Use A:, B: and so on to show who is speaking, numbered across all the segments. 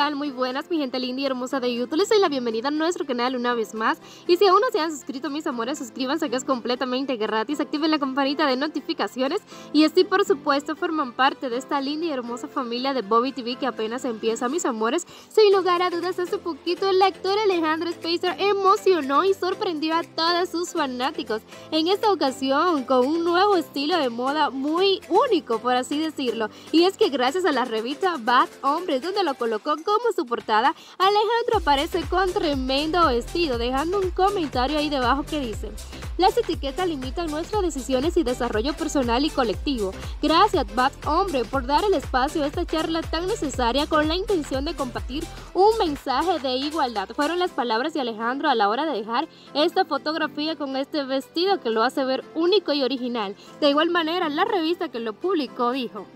A: Muy buenas, mi gente linda y hermosa de YouTube. Les doy la bienvenida a nuestro canal una vez más. Y si aún no se han suscrito, mis amores, suscríbanse que es completamente gratis. Activen la campanita de notificaciones. Y así, por supuesto, forman parte de esta linda y hermosa familia de Bobby TV que apenas empieza, mis amores. Sin lugar a dudas, hace poquito el actor Alejandro Spacer emocionó y sorprendió a todos sus fanáticos. En esta ocasión, con un nuevo estilo de moda muy único, por así decirlo. Y es que gracias a la revista Bad Hombres, donde lo colocó como su portada, Alejandro aparece con tremendo vestido, dejando un comentario ahí debajo que dice, las etiquetas limitan nuestras decisiones y desarrollo personal y colectivo. Gracias, Bad Hombre, por dar el espacio a esta charla tan necesaria con la intención de compartir un mensaje de igualdad. Fueron las palabras de Alejandro a la hora de dejar esta fotografía con este vestido que lo hace ver único y original. De igual manera, la revista que lo publicó dijo,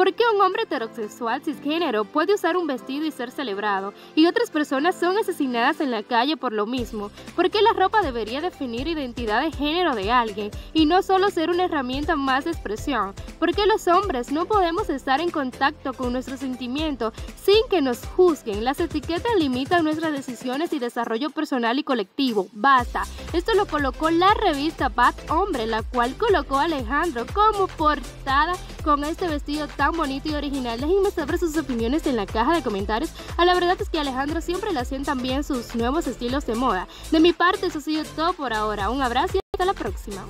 A: ¿Por qué un hombre heterosexual cisgénero puede usar un vestido y ser celebrado y otras personas son asesinadas en la calle por lo mismo? ¿Por qué la ropa debería definir identidad de género de alguien y no solo ser una herramienta más de expresión? ¿Por qué los hombres no podemos estar en contacto con nuestros sentimientos sin que nos juzguen? Las etiquetas limitan nuestras decisiones y desarrollo personal y colectivo. Basta. Esto lo colocó la revista Bad Hombre, la cual colocó a Alejandro como portada con este vestido tan bonito y original. Déjenme saber sus opiniones en la caja de comentarios. A la verdad es que Alejandro siempre le hacen también sus nuevos estilos de moda. De mi parte, eso ha sido todo por ahora. Un abrazo y hasta la próxima.